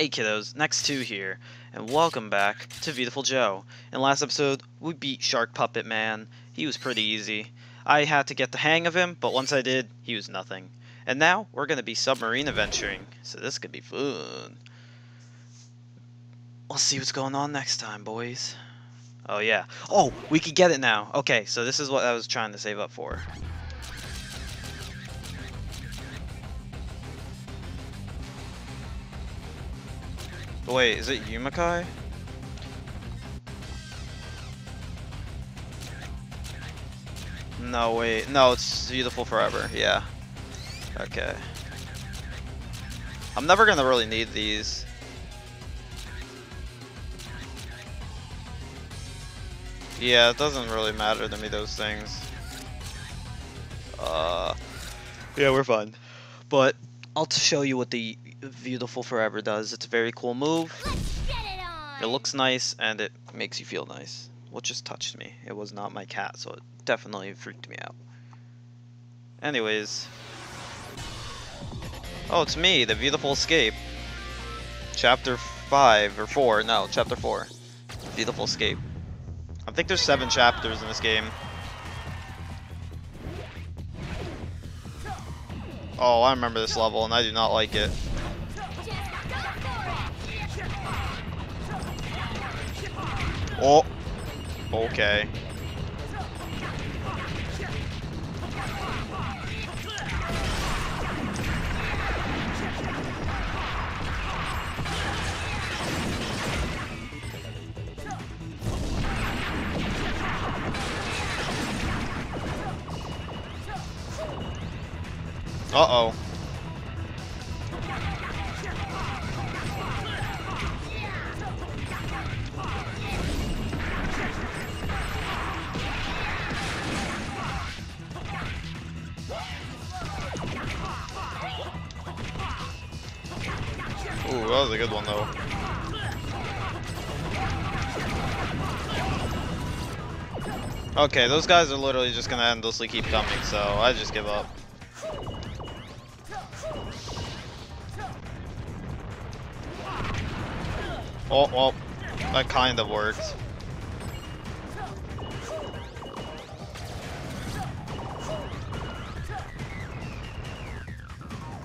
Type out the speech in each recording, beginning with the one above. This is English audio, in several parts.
Hey kiddos, NeXt2 here, and welcome back to Viewtiful Joe. In last episode, we beat Shark Puppet Man. He was pretty easy. I had to get the hang of him, but once I did, he was nothing. And now, we're to be submarine adventuring, so this could be fun. Let's see what's going on next time, boys. Oh yeah. Oh, we could get it now. Okay, so this is what I was trying to save up for. Wait, is it Yumakai? No, wait. No, it's Viewtiful Forever. Yeah. Okay. I'm never gonna really need these. Yeah, it doesn't really matter to me, those things. Uh, yeah, we're fine. But I'll show you what the Viewtiful Forever does. It's a very cool move. It, it looks nice and it makes you feel nice. What just touched me? It was not my cat, so it definitely freaked me out. Anyways. Oh, it's me, the Viewtiful Escape. Chapter 5, or 4, no, Chapter 4. Viewtiful Escape. I think there's seven chapters in this game. Oh, I remember this level, and I do not like it. Oh. Okay. Uh-oh. Good one though. Okay, those guys are literally just gonna endlessly keep coming, so I just give up. Oh, well, that kind of worked.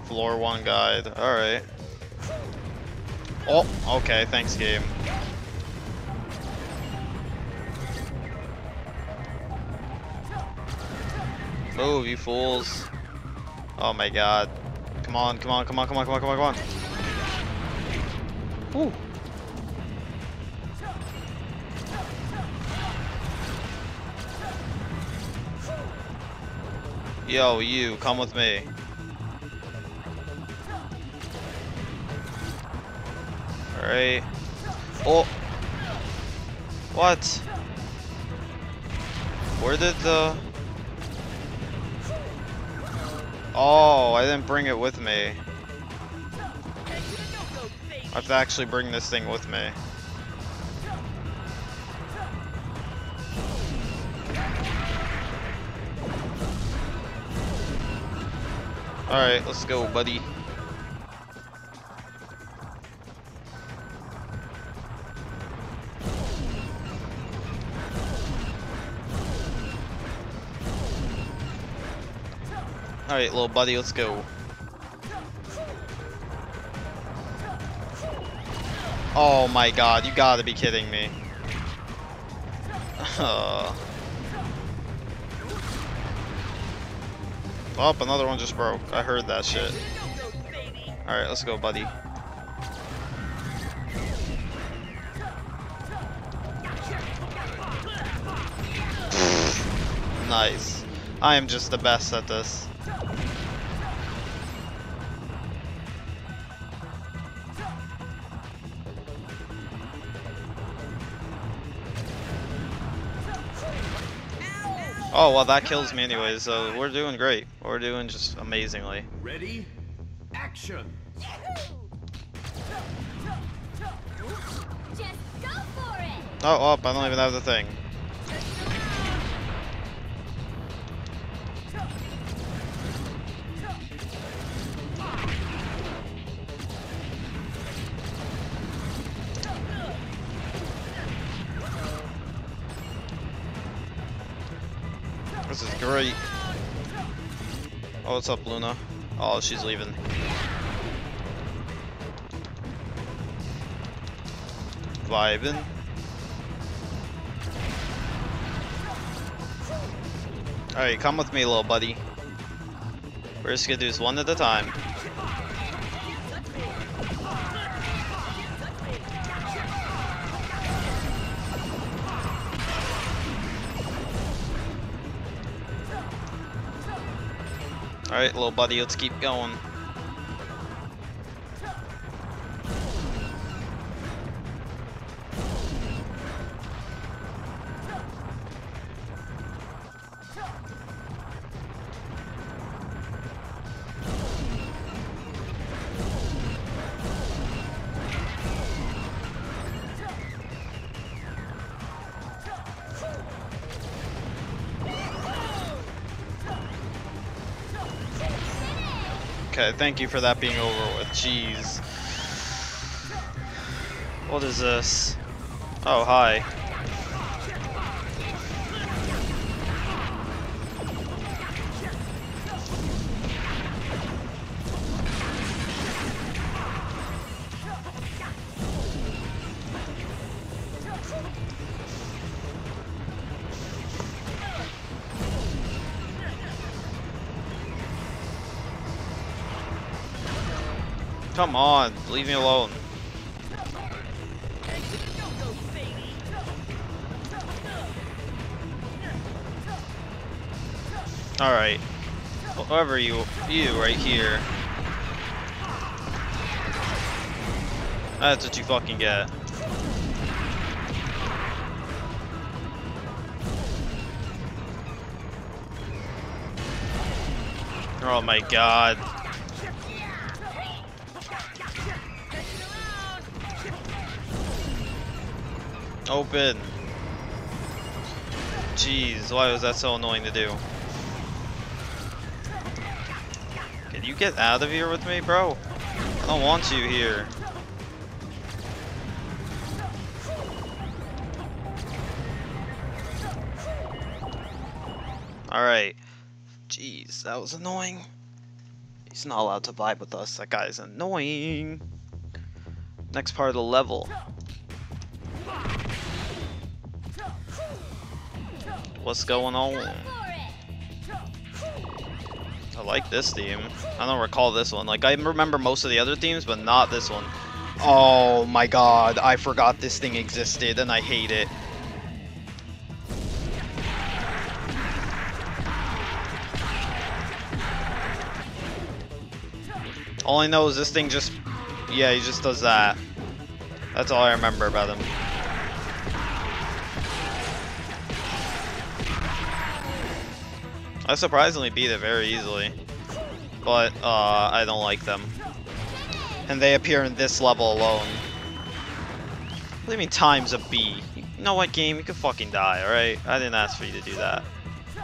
Floor one guide, alright. Oh, okay, thanks game. Move, you fools. Oh my god. Come on, come on, come on, come on, come on, come on, come on. Woo. Yo, you, come with me. Alright. Oh! What? Where did the... Oh, I didn't bring it with me. I have to actually bring this thing with me. Alright, let's go, buddy. Alright, little buddy, let's go. Oh my god, you gotta be kidding me. Uh. Oh, another one just broke. I heard that shit. Alright, let's go, buddy. nice. I am just the best at this. Oh, well that kills me anyways, so we're doing great. We're doing just amazingly. Ready? Action! Oh, oh, I don't even have the thing. What's up, Luna? Oh, she's leaving. Vibing. Alright, come with me, little buddy. We're just gonna do this one at a time. Alright, little buddy, let's keep going. Okay, thank you for that being over with. Jeez. What is this? Oh, hi. Come on, leave me alone. Alright. Whoever you you right here. That's what you fucking get. Oh my god. Open. Jeez, why was that so annoying to do? Can you get out of here with me, bro? I don't want you here. Alright. Jeez, that was annoying. He's not allowed to vibe with us. That guy's annoying. Next part of the level. What's going on? I like this theme. I don't recall this one. Like, I remember most of the other themes, but not this one. Oh my god, I forgot this thing existed, and I hate it. All I know is this thing just... Yeah, he just does that. That's all I remember about him. I surprisingly beat it very easily. But, uh, I don't like them. And they appear in this level alone. What do you mean times a B? You know what, game? You can fucking die, alright? I didn't ask for you to do that.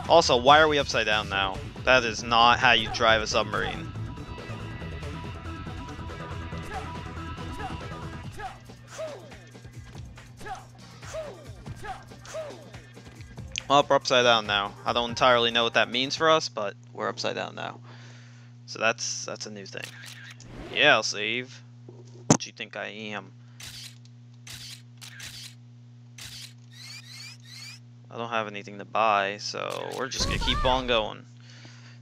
Also, why are we upside down now? That is not how you drive a submarine. Well, we're upside down now. I don't entirely know what that means for us, but we're upside down now. So that's that's a new thing. Yeah, I'll save. What do you think I am? I don't have anything to buy, so we're just gonna keep on going.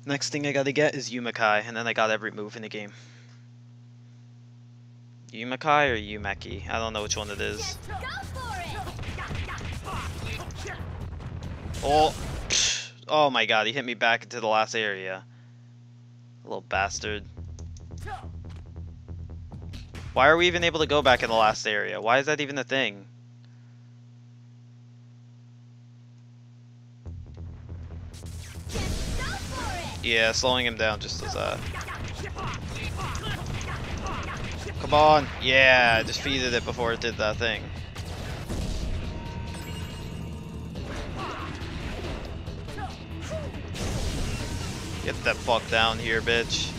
Next thing I gotta get is Yumakai, and then I got every move in the game. Yumakai or Yumeki? I don't know which one it is. Oh, oh my god, he hit me back into the last area. Little bastard. Why are we even able to go back in the last area? Why is that even a thing? Yeah, slowing him down just does that. Come on! Yeah, I defeated it before it did that thing. Get that fuck down here, bitch.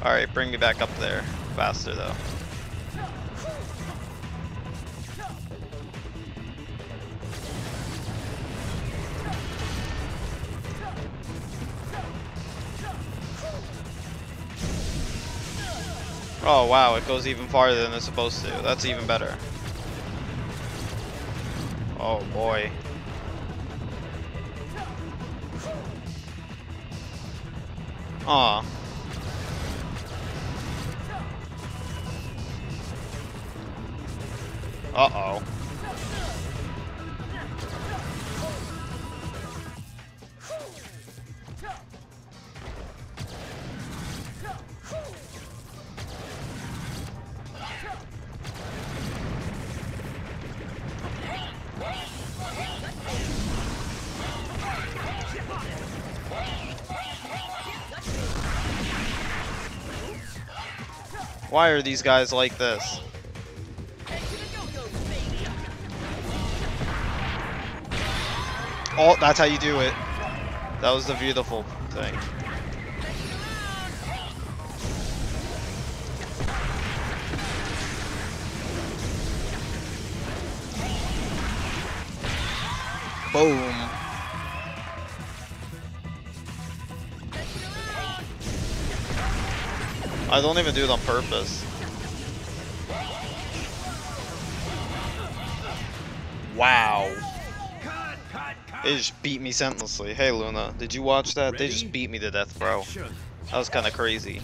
Alright, bring me back up there. Faster, though. Oh wow, it goes even farther than it's supposed to. That's even better. Oh boy. Aw. Uh-oh. Why are these guys like this? Oh, that's how you do it. That was the beautiful thing. Boom. I don't even do it on purpose. Wow. They just beat me senselessly. Hey Luna, did you watch that? They just beat me to death, bro. That was kind of crazy.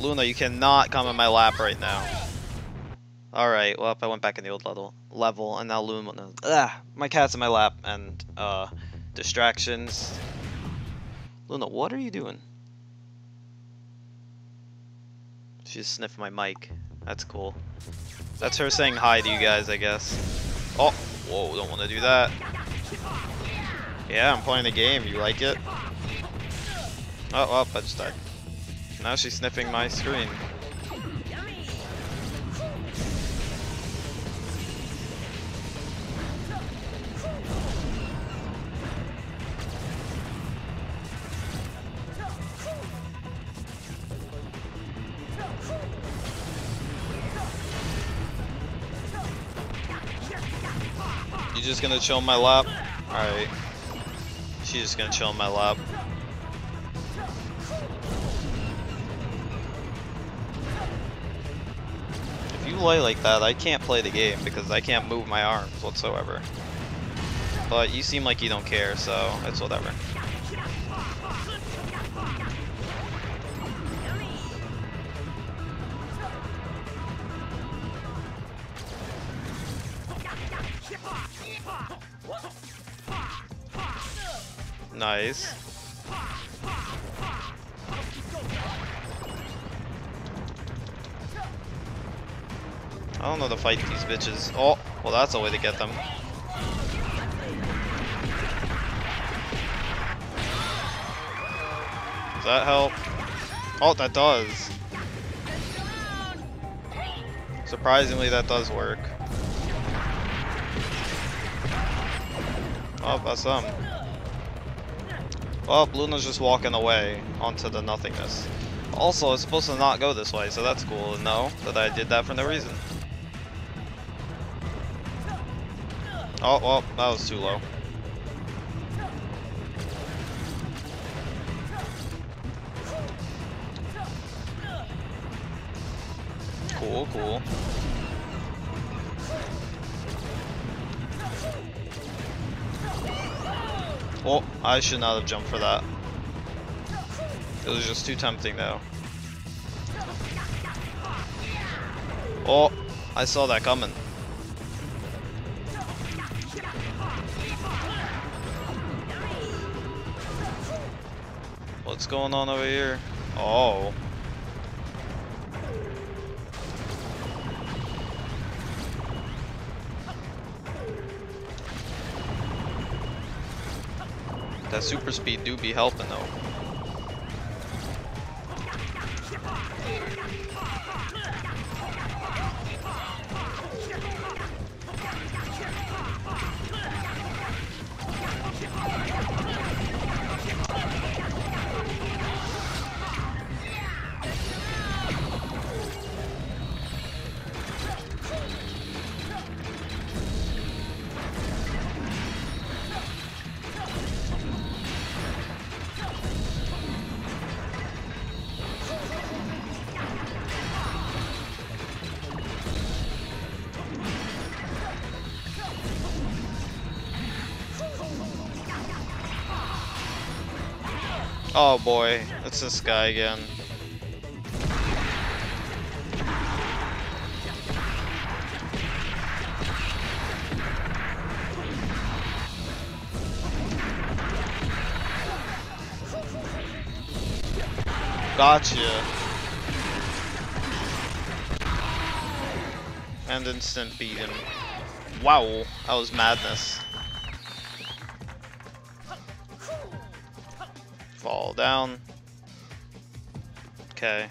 Luna, you cannot come in my lap right now. Alright, well, if I went back in the old level, level and now Luna... Ah, my cat's in my lap, and, uh, distractions. Luna, what are you doing? She's sniffing my mic. That's cool. That's her saying hi to you guys, I guess. Oh, whoa, don't want to do that. Yeah, I'm playing the game. You like it? Oh, well, I just died. Now she's sniffing my screen. Just gonna chill in my lap? Alright. She's just gonna chill in my lap. If you lay like that, I can't play the game because I can't move my arms whatsoever. But you seem like you don't care, so it's whatever. Nice. I don't know to fight these bitches. Oh, well that's a way to get them. Does that help? Oh, that does. Surprisingly, that does work. Oh, that's some. Well, Luna's just walking away onto the nothingness. Also, it's supposed to not go this way, so that's cool to know that I did that for no reason. Oh, well, that was too low. Cool, cool. Oh, I should not have jumped for that. It was just too tempting though. Oh, I saw that coming. What's going on over here? Oh. Super speed do be helping though. Oh boy, it's this guy again. Gotcha. And instant beat him. Wow, that was madness. Down. Okay.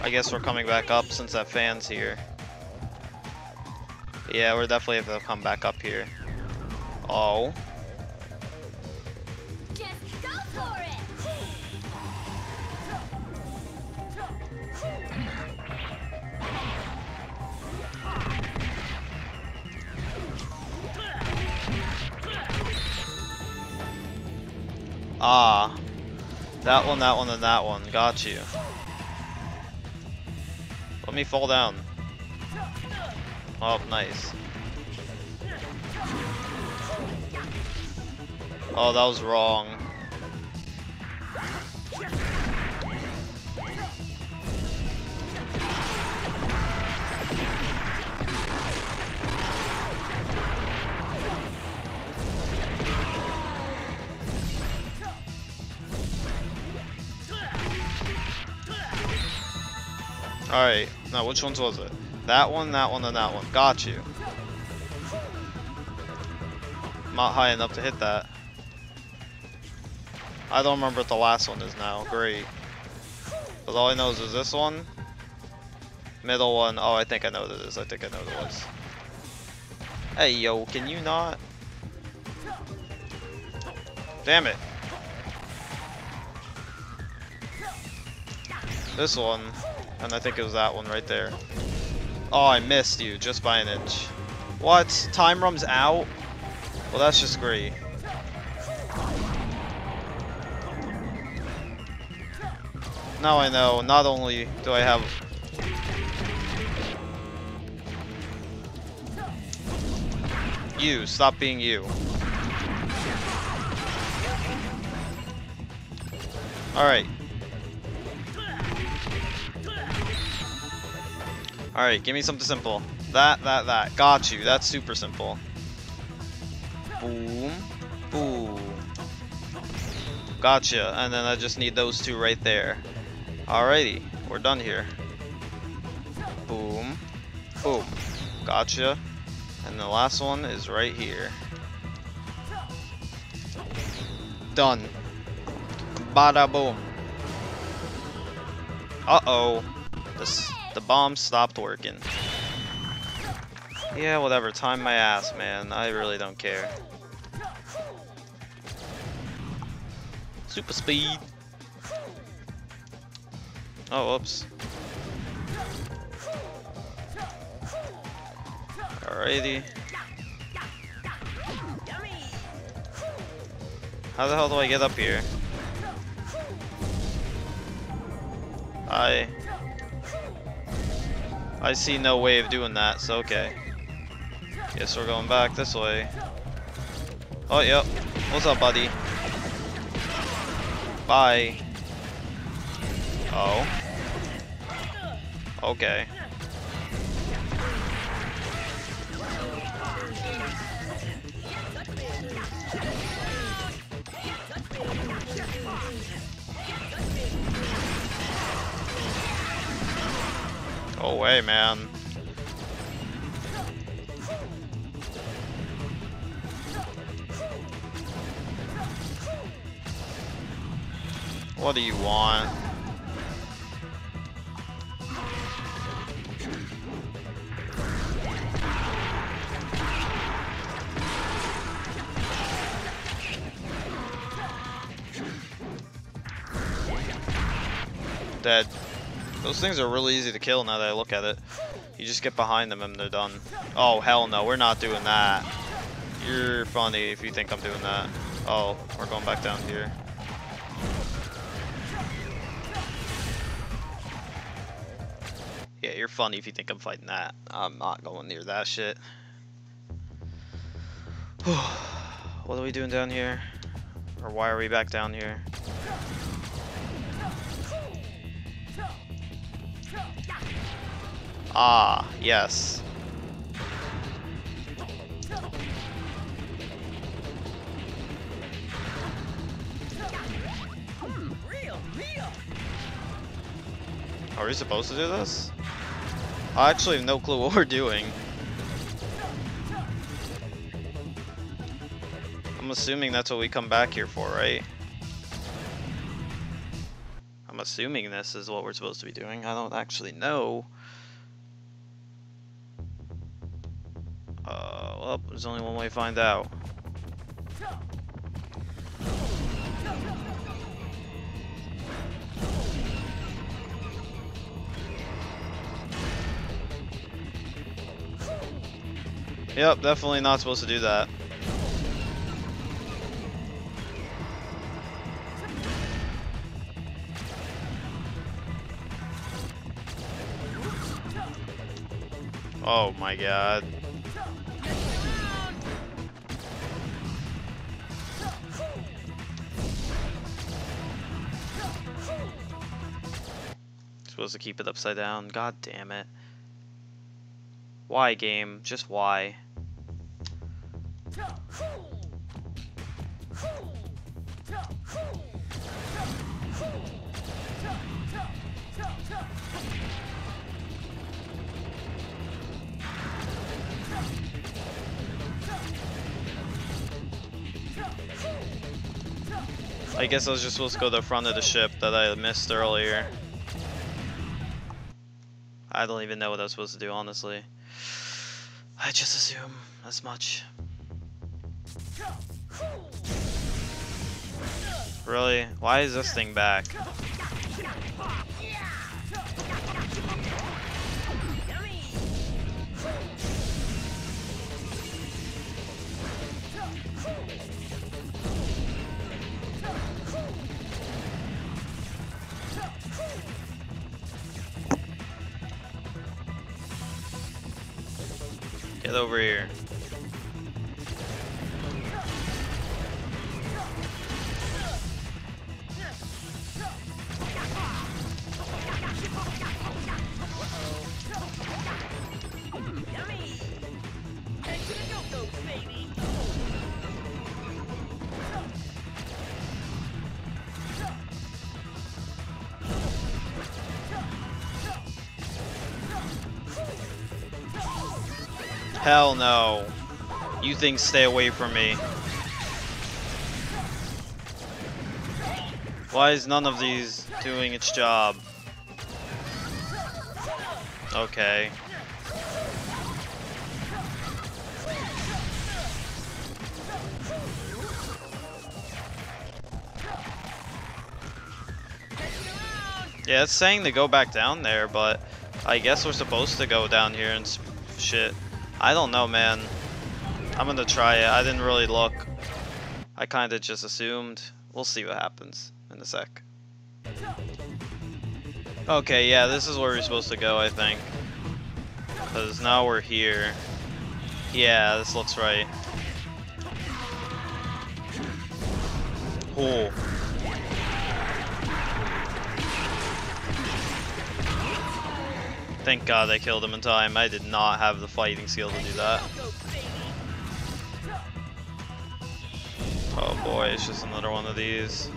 I guess we're coming back up since that fan's here. Yeah, we're definitely to come back up here. Oh. Ah. That one, that one, and that one. Got you. Let me fall down. Oh, nice. Oh, that was wrong. Alright, now which ones was it? That one, that one, and that one. Got you. Not high enough to hit that. I don't remember what the last one is now. Great. But all I know is, is this one. Middle one. Oh, I think I know what it is. I think I know what it was. Hey, yo, can you not? Damn it. This one. And I think it was that one right there. Oh, I missed you just by an inch. What? Time rum's out? Well, that's just great. Now I know, not only do I have... You, stop being you. Alright. Alright, give me something simple. That, that, that. Got you. That's super simple. Boom. Boom. Gotcha. And then I just need those two right there. Alrighty. We're done here. Boom. Boom. Gotcha. And the last one is right here. Done. Bada boom. Uh-oh. This the bomb stopped working. Yeah, whatever. Time my ass, man. I really don't care. Super speed. Oh, whoops. Alrighty. How the hell do I get up here? I... I see no way of doing that, so okay. Guess we're going back this way. Oh, yep. What's up, buddy? Bye. Oh. Okay. Go away, man. What do you want? Dead. Those things are really easy to kill now that I look at it. You just get behind them and they're done. Oh, hell no, we're not doing that. You're funny if you think I'm doing that. Oh, we're going back down here. Yeah, you're funny if you think I'm fighting that. I'm not going near that shit. what are we doing down here? Or why are we back down here? Ah, yes. Are we supposed to do this? I actually have no clue what we're doing. I'm assuming that's what we come back here for, right? I'm assuming this is what we're supposed to be doing. I don't actually know. Well, there's only one way to find out. Yep, definitely not supposed to do that. Oh my god. Supposed to keep it upside down. God damn it. Why game? Just why? I guess I was just supposed to go to the front of the ship that I missed earlier. I don't even know what I was supposed to do, honestly. I just assume as much. Really? Why is this thing back? Over here. Hell no. You things stay away from me. Why is none of these doing its job? Okay. Yeah, it's saying to go back down there, but I guess we're supposed to go down here and shit. I don't know, man. I'm gonna try it. I didn't really look. I kinda just assumed. We'll see what happens in a sec. Okay, yeah, this is where we're supposed to go, I think. Because now we're here. Yeah, this looks right. Cool. Thank god I killed him in time. I did not have the fighting skill to do that. Oh boy, it's just another one of these.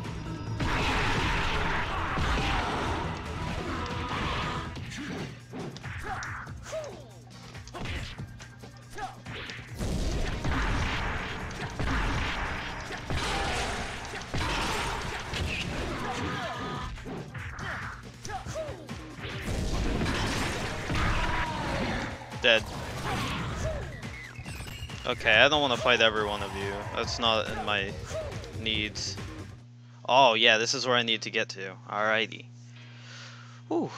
Dead. Okay, I don't want to fight every one of you. That's not in my needs. Oh, yeah, this is where I need to get to. Alrighty. Whew.